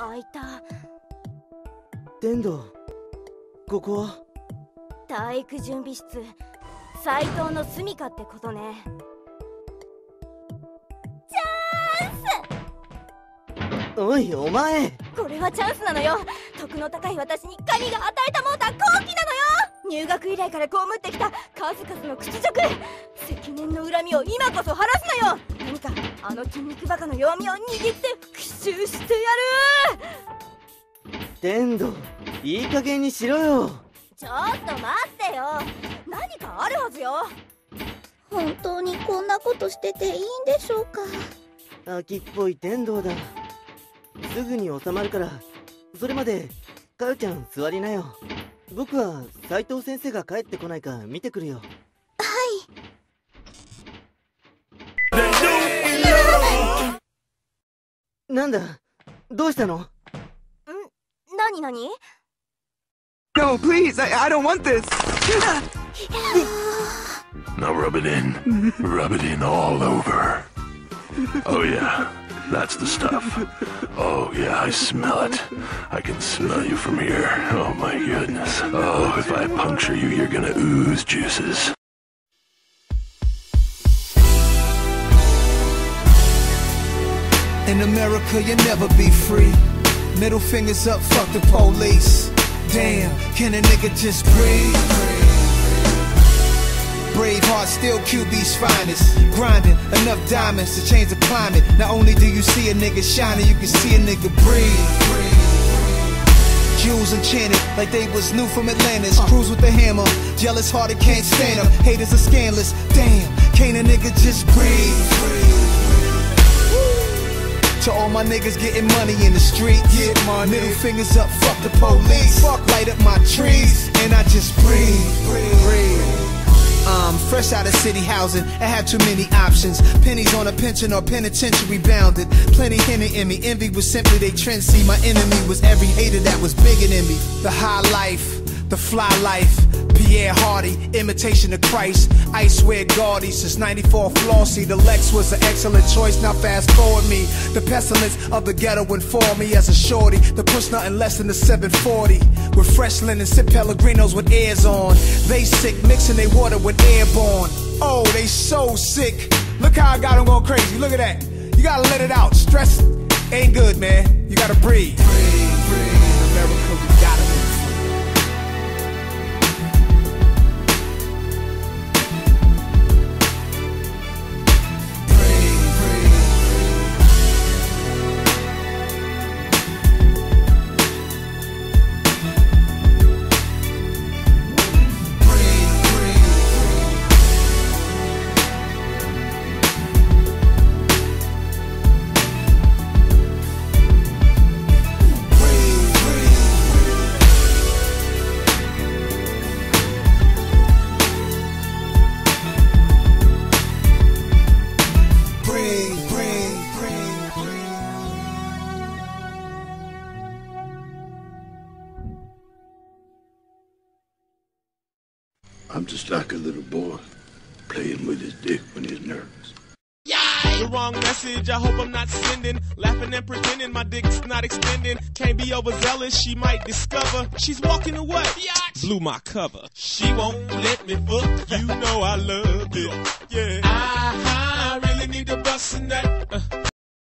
開いた。天童ここは？体育準備室。斎藤の住処ってことね。おいお前！これはチャンスなのよ。徳の高い私に神が与えたもうた好機なのよ。入学以来から被ってきた数々の屈辱。積年の恨みを今こそ晴らすのよ。何かあの筋肉バカの弱みを握って復讐してやる。天童いい加減にしろよ。ちょっと待ってよ。何かあるはずよ。本当にこんなことしてていいんでしょうか？秋っぽい天童だ。すぐに収まるからそれまでかよちゃん座りなよ。僕は斉藤先生が帰ってこないか見てくるよなんだどうしたの何何 No, please, I, I don't want this. Now rub it in. rub it in all over. Oh, yeah. That's the stuff. Oh, yeah, I smell it. I can smell you from here. Oh, my goodness. Oh, if I puncture you, you're gonna ooze juices. In America, you'll never be free. Middle fingers up, fuck the police. Damn, can a nigga just breathe? Braveheart, still QB's finest. Grinding enough diamonds to change the climate. Not only do you see a nigga shining, you can see a nigga breathe. Jewels enchanted like they was new from Atlantis. Cruise with the hammer, jealous hearted can't stand them. Haters are scandalous. Damn, can't a nigga just breathe? To all my niggas getting money in the street. Get money. Middle fingers up, fuck the police. Fuck, light up my trees. And I just breathe. breathe. Um, fresh out of city housing, I had too many options. Pennies on a pension or penitentiary bounded. Plenty hinted in me. Envy was simply they trend. See, my enemy was every hater that was bigger than me. The high life, the fly life. Pierre Hardy, imitation of Christ. I swear Gaudy, since 94 Flossy. The Lex was an excellent choice, now fast forward me. The pestilence of the ghetto informed me as a shorty. The push nothing less than the 740. With fresh linen, sip Pellegrinos with airs on. They sick, mixing they water with airborne. Oh, they so sick. Look how I got them going crazy. Look at that. You gotta let it out. Stress ain't good, man. You gotta breathe. Breathe, breathe. I'm just like a little boy playing with his dick when he's nervous. The wrong message, I hope I'm not sending. Laughing and pretending my dick's not extending. Can't be overzealous, she might discover. She's walking away. Blew my cover. She won't let me fuck. You know I love it. Yeah. I, I really need to bust in that. Uh,